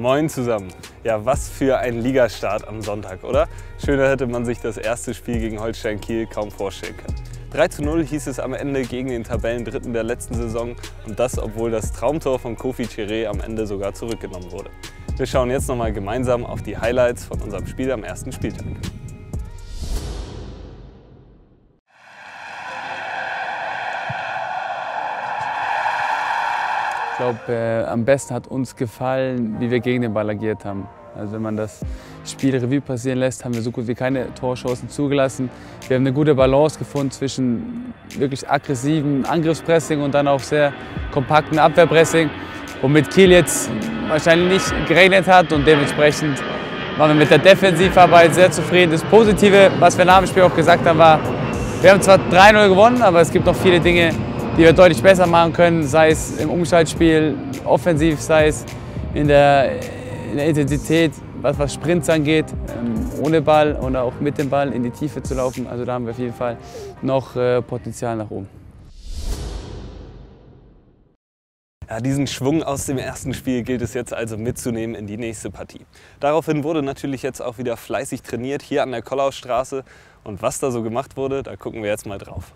Moin zusammen. Ja, was für ein Ligastart am Sonntag, oder? Schöner hätte man sich das erste Spiel gegen Holstein Kiel kaum vorstellen können. 3 zu 0 hieß es am Ende gegen den Tabellendritten der letzten Saison und das, obwohl das Traumtor von Kofi Chiré am Ende sogar zurückgenommen wurde. Wir schauen jetzt nochmal gemeinsam auf die Highlights von unserem Spiel am ersten Spieltag. Glaube, äh, am besten hat uns gefallen, wie wir gegen den Ball agiert haben. Also wenn man das Spiel Revue passieren lässt, haben wir so gut wie keine Torchancen zugelassen. Wir haben eine gute Balance gefunden zwischen wirklich aggressivem Angriffspressing und dann auch sehr kompakten Abwehrpressing, womit Kiel jetzt wahrscheinlich nicht gerechnet hat und dementsprechend waren wir mit der Defensivarbeit sehr zufrieden. Das Positive, was wir nach dem Spiel auch gesagt haben, war, wir haben zwar 3-0 gewonnen, aber es gibt noch viele Dinge, die wir deutlich besser machen können, sei es im Umschaltspiel, offensiv, sei es in der, in der Intensität, was, was Sprints angeht, ähm, ohne Ball und auch mit dem Ball in die Tiefe zu laufen. Also da haben wir auf jeden Fall noch äh, Potenzial nach oben. Ja, diesen Schwung aus dem ersten Spiel gilt es jetzt also mitzunehmen in die nächste Partie. Daraufhin wurde natürlich jetzt auch wieder fleißig trainiert hier an der Kollaustraße. Und was da so gemacht wurde, da gucken wir jetzt mal drauf.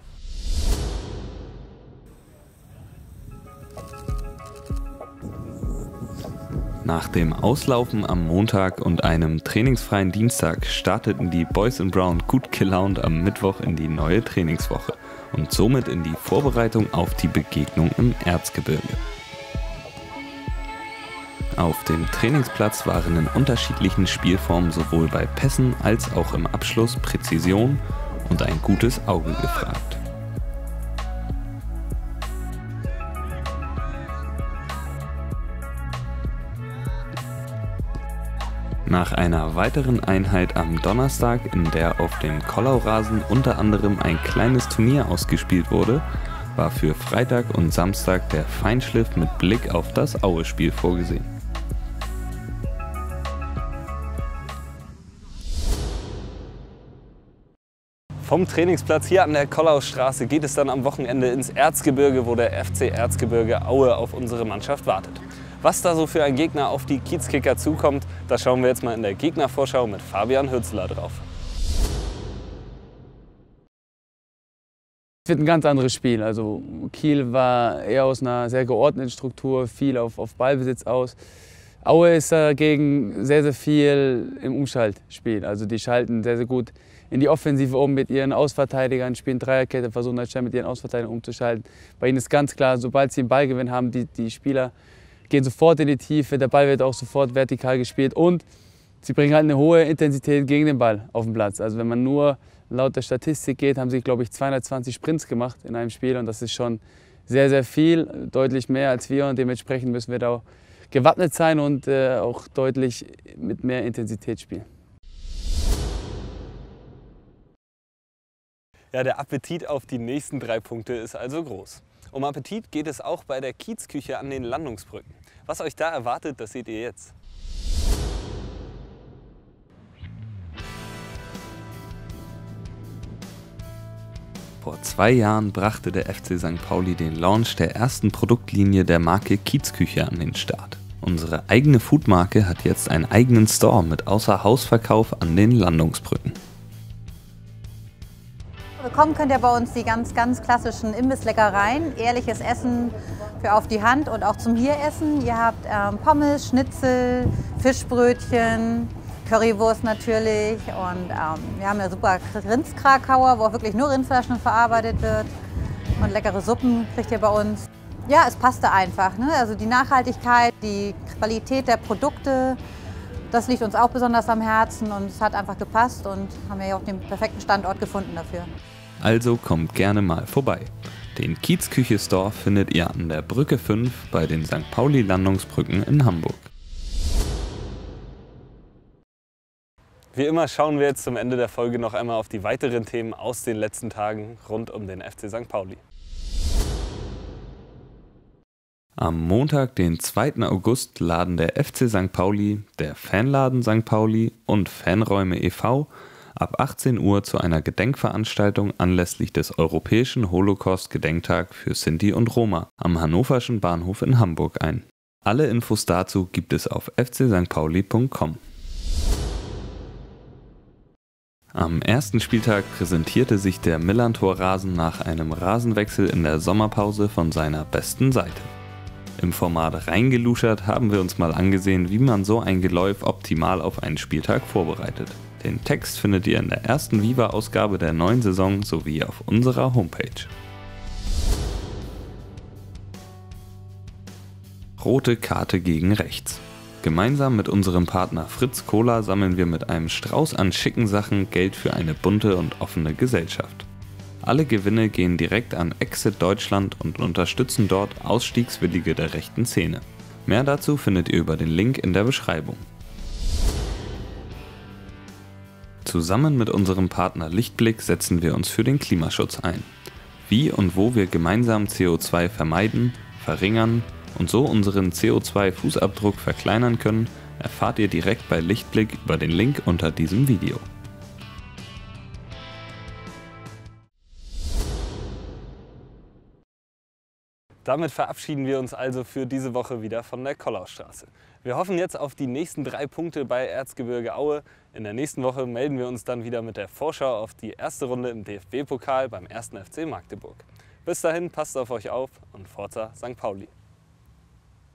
Nach dem Auslaufen am Montag und einem trainingsfreien Dienstag starteten die Boys in Brown gut gelaunt am Mittwoch in die neue Trainingswoche und somit in die Vorbereitung auf die Begegnung im Erzgebirge. Auf dem Trainingsplatz waren in unterschiedlichen Spielformen sowohl bei Pässen als auch im Abschluss Präzision und ein gutes Auge gefragt. Nach einer weiteren Einheit am Donnerstag, in der auf dem Kollaurasen unter anderem ein kleines Turnier ausgespielt wurde, war für Freitag und Samstag der Feinschliff mit Blick auf das Aue-Spiel vorgesehen. Vom Trainingsplatz hier an der Kollausstraße geht es dann am Wochenende ins Erzgebirge, wo der FC Erzgebirge Aue auf unsere Mannschaft wartet. Was da so für ein Gegner auf die Kiezkicker zukommt, da schauen wir jetzt mal in der Gegnervorschau mit Fabian Hürzler drauf. Es wird ein ganz anderes Spiel. Also Kiel war eher aus einer sehr geordneten Struktur, viel auf, auf Ballbesitz aus. Aue ist dagegen sehr, sehr viel im Umschaltspiel. Also die schalten sehr, sehr gut in die Offensive um mit ihren Ausverteidigern, spielen Dreierkette, versuchen halt schnell mit ihren Ausverteidigern umzuschalten. Bei ihnen ist ganz klar, sobald sie einen Ballgewinn haben, die, die Spieler gehen sofort in die Tiefe, der Ball wird auch sofort vertikal gespielt und sie bringen halt eine hohe Intensität gegen den Ball auf den Platz. Also wenn man nur laut der Statistik geht, haben sie, glaube ich, 220 Sprints gemacht in einem Spiel und das ist schon sehr, sehr viel, deutlich mehr als wir und dementsprechend müssen wir da gewappnet sein und äh, auch deutlich mit mehr Intensität spielen. Ja, der Appetit auf die nächsten drei Punkte ist also groß. Um Appetit geht es auch bei der Kiezküche an den Landungsbrücken. Was euch da erwartet, das seht ihr jetzt. Vor zwei Jahren brachte der FC St. Pauli den Launch der ersten Produktlinie der Marke Kiezküche an den Start. Unsere eigene Foodmarke hat jetzt einen eigenen Store mit Außerhausverkauf an den Landungsbrücken. Bekommen könnt ihr bei uns die ganz, ganz klassischen Imbissleckereien, ehrliches Essen für auf die Hand und auch zum Hieressen. Ihr habt ähm, Pommes, Schnitzel, Fischbrötchen, Currywurst natürlich und ähm, wir haben ja super Rindskrakauer, wo auch wirklich nur Rindflaschen verarbeitet wird und leckere Suppen kriegt ihr bei uns. Ja, es passte einfach. Ne? Also die Nachhaltigkeit, die Qualität der Produkte, das liegt uns auch besonders am Herzen und es hat einfach gepasst und haben ja auch den perfekten Standort gefunden dafür. Also kommt gerne mal vorbei. Den Kiezküche Store findet ihr an der Brücke 5 bei den St. Pauli Landungsbrücken in Hamburg. Wie immer schauen wir jetzt zum Ende der Folge noch einmal auf die weiteren Themen aus den letzten Tagen rund um den FC St. Pauli. Am Montag, den 2. August, laden der FC St. Pauli, der Fanladen St. Pauli und Fanräume e.V ab 18 Uhr zu einer Gedenkveranstaltung anlässlich des Europäischen Holocaust-Gedenktag für Sinti und Roma am Hannoverschen Bahnhof in Hamburg ein. Alle Infos dazu gibt es auf fcstpauli.com. Am ersten Spieltag präsentierte sich der Millantor-Rasen nach einem Rasenwechsel in der Sommerpause von seiner besten Seite. Im Format Reingeluschert haben wir uns mal angesehen, wie man so ein Geläuf optimal auf einen Spieltag vorbereitet. Den Text findet ihr in der ersten Viva-Ausgabe der neuen Saison sowie auf unserer Homepage. Rote Karte gegen rechts. Gemeinsam mit unserem Partner Fritz Cola sammeln wir mit einem Strauß an schicken Sachen Geld für eine bunte und offene Gesellschaft. Alle Gewinne gehen direkt an Exit Deutschland und unterstützen dort Ausstiegswillige der rechten Szene. Mehr dazu findet ihr über den Link in der Beschreibung. Zusammen mit unserem Partner Lichtblick setzen wir uns für den Klimaschutz ein. Wie und wo wir gemeinsam CO2 vermeiden, verringern und so unseren CO2-Fußabdruck verkleinern können, erfahrt ihr direkt bei Lichtblick über den Link unter diesem Video. Damit verabschieden wir uns also für diese Woche wieder von der Kollaustraße. Wir hoffen jetzt auf die nächsten drei Punkte bei Erzgebirge Aue. In der nächsten Woche melden wir uns dann wieder mit der Vorschau auf die erste Runde im DFB-Pokal beim 1. FC Magdeburg. Bis dahin, passt auf euch auf und Forza St. Pauli.